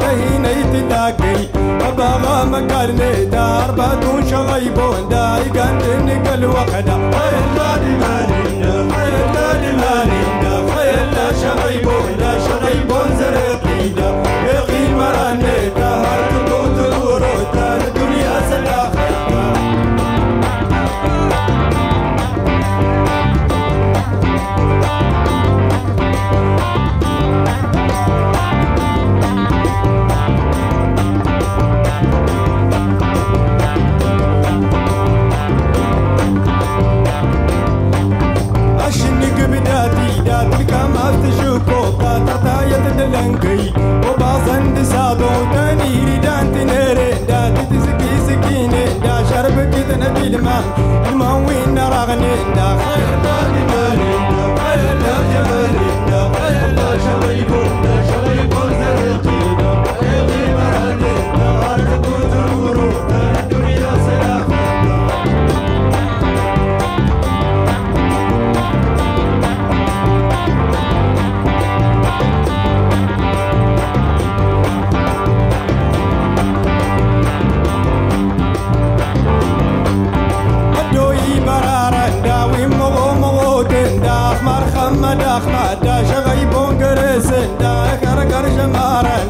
تهینەیتی تاکەی بە باغا مەکار نێدار بە دوون شەغی بۆندای گەندنی گەلووەقەدا amar مداخ مادا شغي بونغريسن دا كركر شمارن